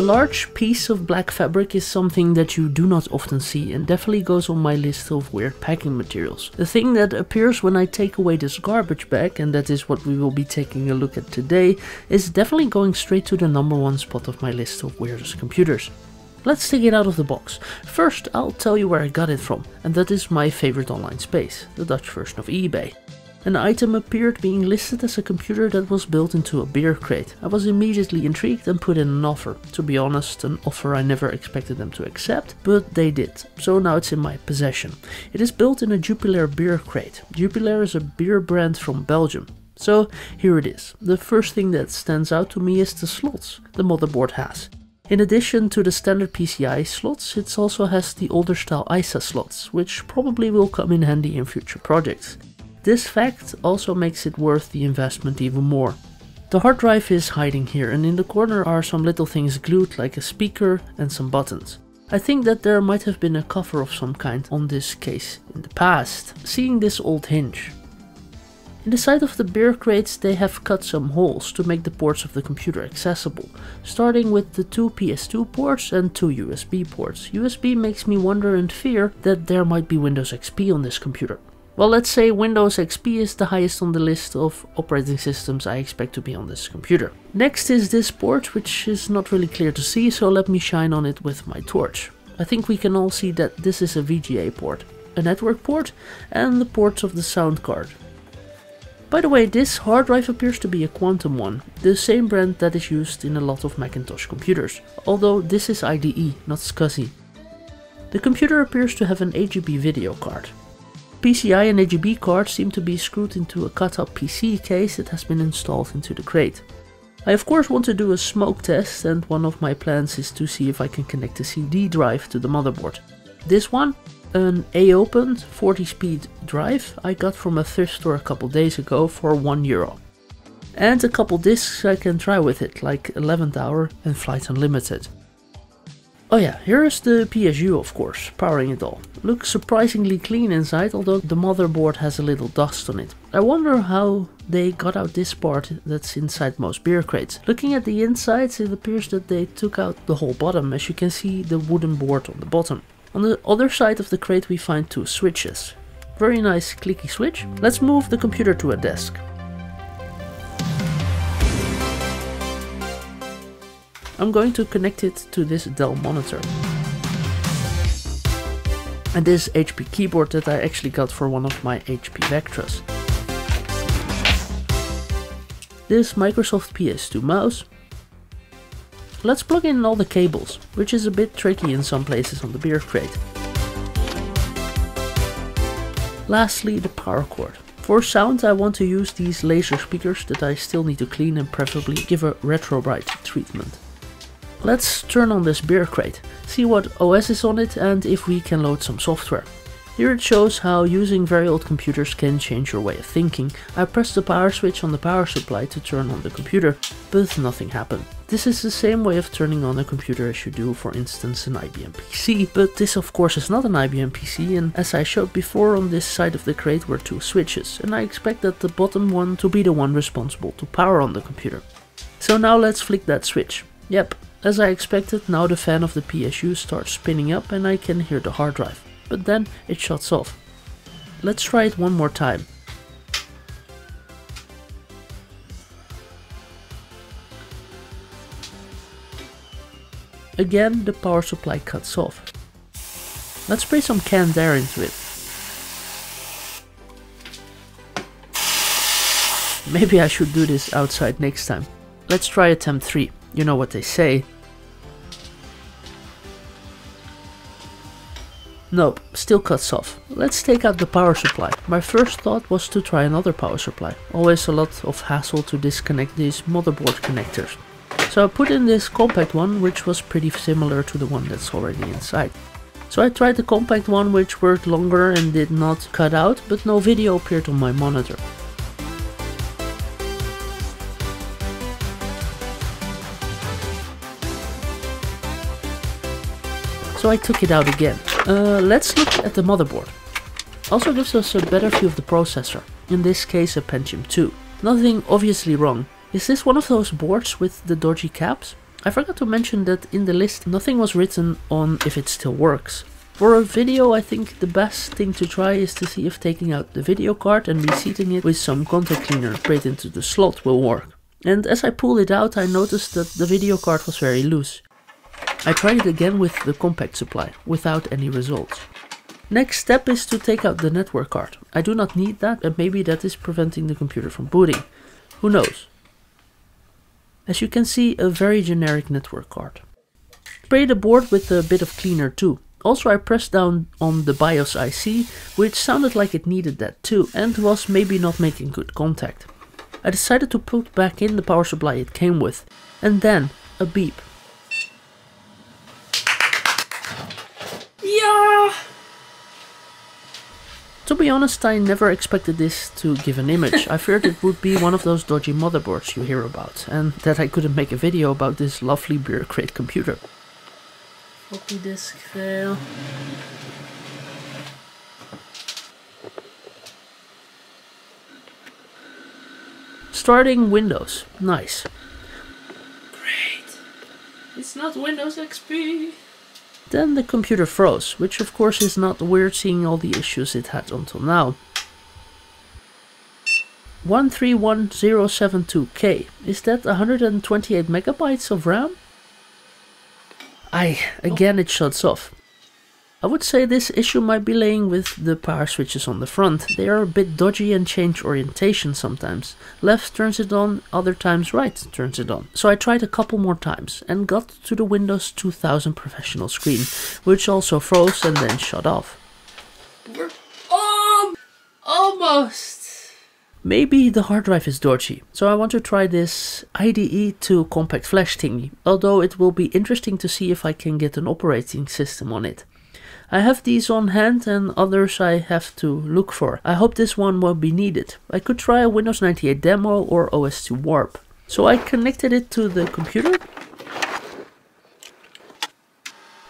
A large piece of black fabric is something that you do not often see and definitely goes on my list of weird packing materials. The thing that appears when I take away this garbage bag, and that is what we will be taking a look at today, is definitely going straight to the number one spot of my list of weirdest computers. Let's take it out of the box. First, I'll tell you where I got it from, and that is my favorite online space, the Dutch version of eBay. An item appeared being listed as a computer that was built into a beer crate. I was immediately intrigued and put in an offer. To be honest, an offer I never expected them to accept, but they did. So now it's in my possession. It is built in a Jupiler beer crate. Jupiler is a beer brand from Belgium. So here it is. The first thing that stands out to me is the slots the motherboard has. In addition to the standard PCI slots, it also has the older style ISA slots, which probably will come in handy in future projects. This fact also makes it worth the investment even more. The hard drive is hiding here and in the corner are some little things glued like a speaker and some buttons. I think that there might have been a cover of some kind on this case in the past, seeing this old hinge. In the side of the beer crates they have cut some holes to make the ports of the computer accessible, starting with the two PS2 ports and two USB ports. USB makes me wonder and fear that there might be Windows XP on this computer. Well, let's say Windows XP is the highest on the list of operating systems I expect to be on this computer. Next is this port, which is not really clear to see, so let me shine on it with my torch. I think we can all see that this is a VGA port, a network port, and the ports of the sound card. By the way, this hard drive appears to be a Quantum one, the same brand that is used in a lot of Macintosh computers, although this is IDE, not SCSI. The computer appears to have an AGP video card. PCI and AGP cards seem to be screwed into a cut-up PC case that has been installed into the crate. I of course want to do a smoke test and one of my plans is to see if I can connect a CD drive to the motherboard. This one an A-opened 40 speed drive I got from a thrift store a couple days ago for 1 euro. And a couple discs I can try with it, like 11th Hour and Flight Unlimited. Oh yeah, here is the PSU of course, powering it all. Looks surprisingly clean inside, although the motherboard has a little dust on it. I wonder how they got out this part that's inside most beer crates. Looking at the insides, it appears that they took out the whole bottom, as you can see the wooden board on the bottom. On the other side of the crate we find two switches. Very nice clicky switch. Let's move the computer to a desk. I'm going to connect it to this Dell monitor. And this HP keyboard that I actually got for one of my HP Vectras. This Microsoft PS2 mouse Let's plug in all the cables, which is a bit tricky in some places on the beer crate. Lastly, the power cord. For sound I want to use these laser speakers that I still need to clean and preferably give a retro bright treatment. Let's turn on this beer crate, see what OS is on it and if we can load some software. Here it shows how using very old computers can change your way of thinking. I pressed the power switch on the power supply to turn on the computer, but nothing happened. This is the same way of turning on a computer as you do for instance an IBM PC, but this of course is not an IBM PC and as I showed before on this side of the crate were two switches and I expect that the bottom one to be the one responsible to power on the computer. So now let's flick that switch. Yep, as I expected now the fan of the PSU starts spinning up and I can hear the hard drive but then it shuts off. Let's try it one more time. Again, the power supply cuts off. Let's spray some canned air into it. Maybe I should do this outside next time. Let's try attempt 3. You know what they say, Nope, still cuts off. Let's take out the power supply. My first thought was to try another power supply. Always a lot of hassle to disconnect these motherboard connectors. So I put in this compact one which was pretty similar to the one that's already inside. So I tried the compact one which worked longer and did not cut out, but no video appeared on my monitor. So I took it out again. Uh, let's look at the motherboard. Also gives us a better view of the processor, in this case a Pentium 2. Nothing obviously wrong. Is this one of those boards with the dodgy caps? I forgot to mention that in the list nothing was written on if it still works. For a video I think the best thing to try is to see if taking out the video card and reseating it with some contact cleaner sprayed into the slot will work. And as I pulled it out I noticed that the video card was very loose. I tried it again with the compact supply, without any results. Next step is to take out the network card. I do not need that and maybe that is preventing the computer from booting. Who knows? As you can see, a very generic network card. Spray the board with a bit of cleaner too. Also I pressed down on the BIOS IC, which sounded like it needed that too, and was maybe not making good contact. I decided to put back in the power supply it came with, and then a beep. Yeah! To be honest, I never expected this to give an image. I feared it would be one of those dodgy motherboards you hear about, and that I couldn't make a video about this lovely beer crate computer. Floppy disk fail. Starting Windows. Nice. Great. It's not Windows XP. Then the computer froze, which of course is not weird seeing all the issues it had until now. 131072K. Is that 128 megabytes of RAM? I again it shuts off. I would say this issue might be laying with the power switches on the front. They are a bit dodgy and change orientation sometimes. Left turns it on, other times right turns it on. So I tried a couple more times and got to the Windows 2000 professional screen, which also froze and then shut off. We're almost. Maybe the hard drive is dodgy, so I want to try this IDE to compact flash thingy, although it will be interesting to see if I can get an operating system on it. I have these on hand and others I have to look for. I hope this one won't be needed. I could try a Windows 98 demo or OS2 Warp. So I connected it to the computer,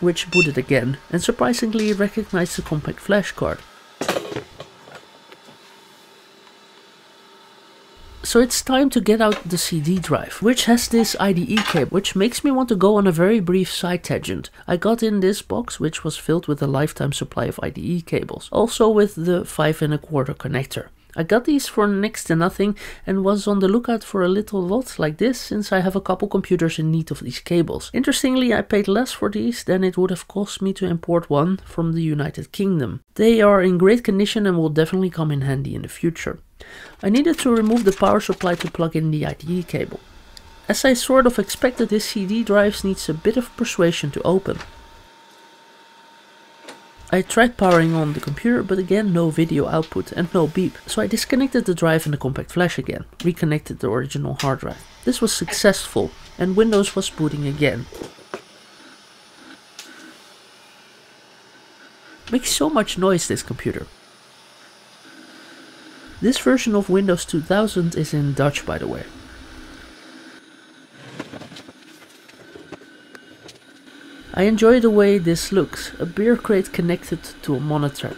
which booted again, and surprisingly recognized the compact flash card. So it's time to get out the CD drive, which has this IDE cable, which makes me want to go on a very brief side tangent. I got in this box, which was filled with a lifetime supply of IDE cables, also with the 5 and a quarter connector. I got these for next to nothing and was on the lookout for a little lot like this since I have a couple computers in need of these cables. Interestingly, I paid less for these than it would have cost me to import one from the United Kingdom. They are in great condition and will definitely come in handy in the future. I needed to remove the power supply to plug in the IDE cable. As I sort of expected, this CD drive needs a bit of persuasion to open. I tried powering on the computer, but again no video output and no beep, so I disconnected the drive and the compact flash again, reconnected the original hard drive. This was successful, and Windows was booting again. Makes so much noise this computer. This version of Windows 2000 is in Dutch by the way. I enjoy the way this looks, a beer crate connected to a monitor.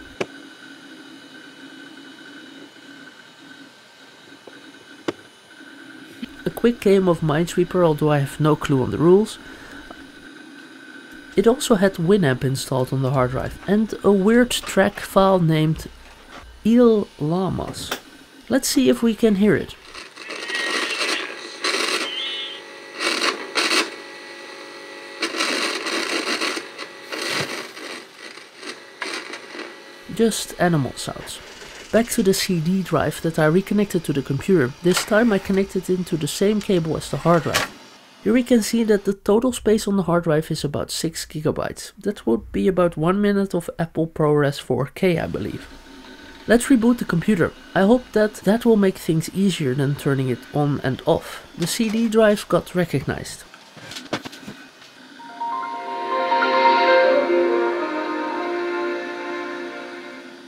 A quick game of Minesweeper although I have no clue on the rules. It also had Winamp installed on the hard drive and a weird track file named Eel Llamas. Let's see if we can hear it. Just animal sounds. Back to the CD drive that I reconnected to the computer. This time I connected it into the same cable as the hard drive. Here we can see that the total space on the hard drive is about 6 gigabytes. That would be about 1 minute of Apple ProRes 4K I believe. Let's reboot the computer. I hope that that will make things easier than turning it on and off. The CD drive got recognized.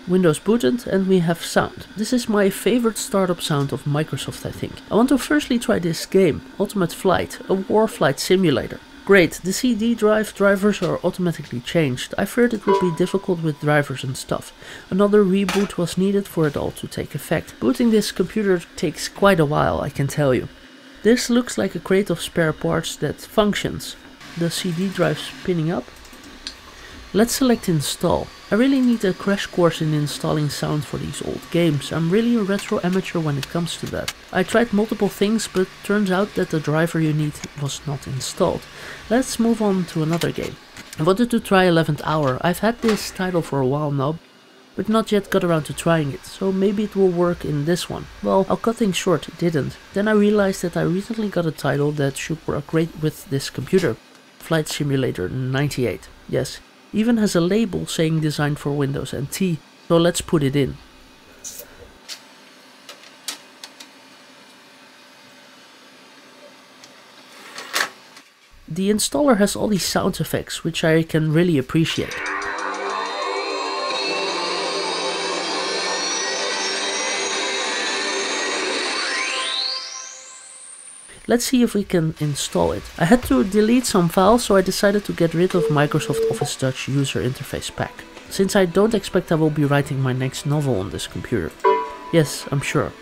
Windows booted and we have sound. This is my favorite startup sound of Microsoft I think. I want to firstly try this game, Ultimate Flight, a war flight simulator. Great, the CD drive drivers are automatically changed. I feared it would be difficult with drivers and stuff. Another reboot was needed for it all to take effect. Booting this computer takes quite a while, I can tell you. This looks like a crate of spare parts that functions. The CD drive spinning up. Let's select install. I really need a crash course in installing sound for these old games. I'm really a retro amateur when it comes to that. I tried multiple things but turns out that the driver you need was not installed. Let's move on to another game. I wanted to try 11th Hour. I've had this title for a while now but not yet got around to trying it, so maybe it will work in this one. Well, I'll cut things short, it didn't. Then I realized that I recently got a title that should work great with this computer. Flight Simulator 98. Yes, even has a label saying designed for Windows NT, so let's put it in. The installer has all these sound effects, which I can really appreciate. Let's see if we can install it. I had to delete some files so I decided to get rid of Microsoft Office Dutch User Interface Pack. Since I don't expect I will be writing my next novel on this computer. Yes, I'm sure.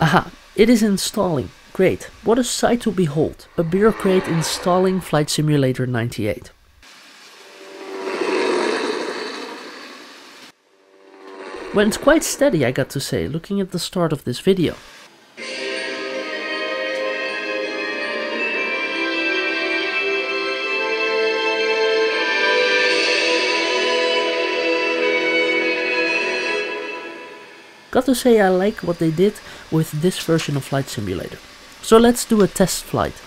Aha, it is installing. Great. What a sight to behold. A bureaucrat installing Flight Simulator 98. Went quite steady I got to say, looking at the start of this video. Got to say I like what they did with this version of Flight Simulator. So let's do a test flight.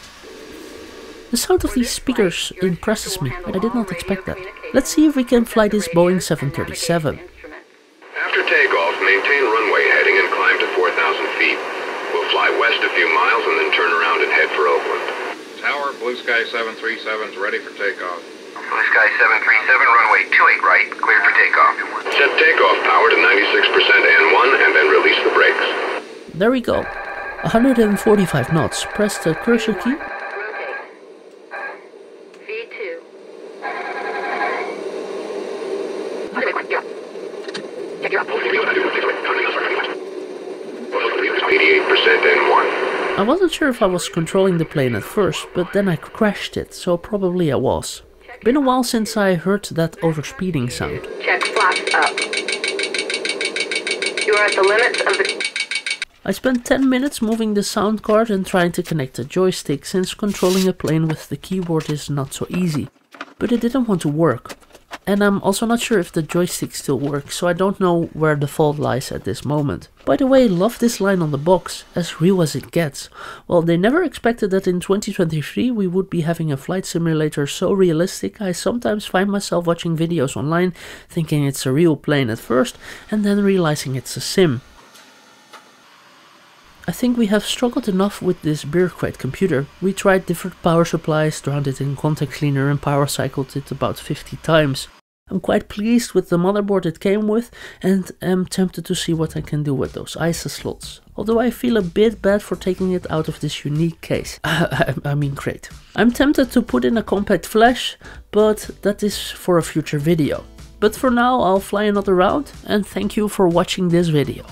The sound of these speakers impresses me, I did not expect that. Let's see if we can fly this Boeing 737 takeoff, maintain runway heading and climb to 4,000 feet. We'll fly west a few miles and then turn around and head for Oakland. Tower, Blue Sky 737 is ready for takeoff. Blue Sky 737, runway 28 right, cleared for takeoff. Set takeoff power to 96% N1 and then release the brakes. There we go. 145 knots. Press the cursor key I wasn't sure if I was controlling the plane at first, but then I crashed it, so probably I was. Been a while since I heard that overspeeding sound. Check flaps up. You are at the limits of the... I spent 10 minutes moving the sound card and trying to connect the joystick since controlling a plane with the keyboard is not so easy. But it didn't want to work. And I'm also not sure if the joystick still works, so I don't know where the fault lies at this moment. By the way, love this line on the box, as real as it gets. Well, they never expected that in 2023 we would be having a flight simulator so realistic, I sometimes find myself watching videos online thinking it's a real plane at first, and then realizing it's a sim. I think we have struggled enough with this beer crate computer. We tried different power supplies, drowned it in contact cleaner and power cycled it about 50 times. I'm quite pleased with the motherboard it came with and am tempted to see what I can do with those ISA slots. Although I feel a bit bad for taking it out of this unique case. I mean crate. I'm tempted to put in a compact flash, but that is for a future video. But for now I'll fly another round and thank you for watching this video.